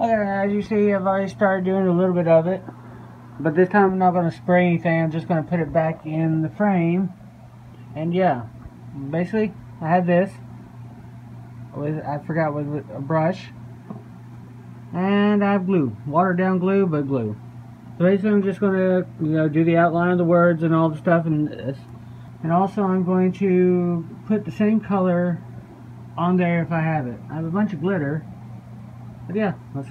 Okay, as you see, I've already started doing a little bit of it. But this time I'm not going to spray anything. I'm just going to put it back in the frame. And yeah, basically, I have this. With, I forgot with a brush. And I have glue. Watered down glue, but glue. So basically I'm just going to you know, do the outline of the words and all the stuff in this. And also I'm going to put the same color on there if I have it. I have a bunch of glitter. But yeah, let's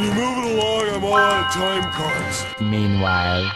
Can you move it along? I'm all out of time cards. Meanwhile,